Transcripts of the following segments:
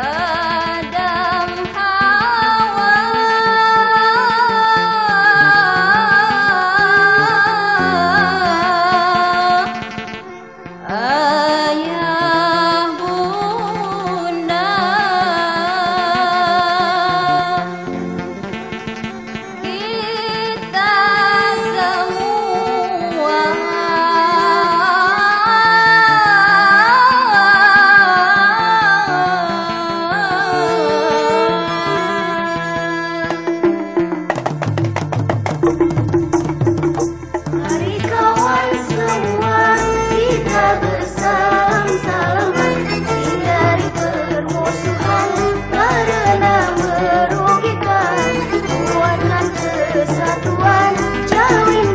Oh. Hapus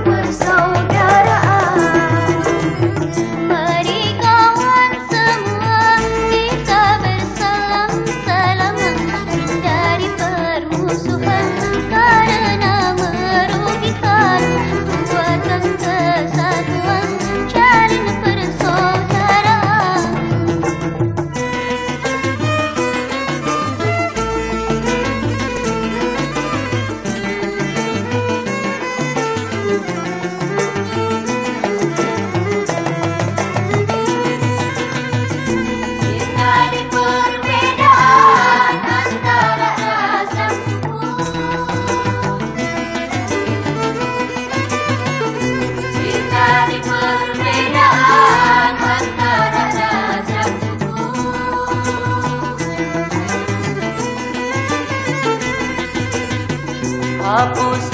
farrapos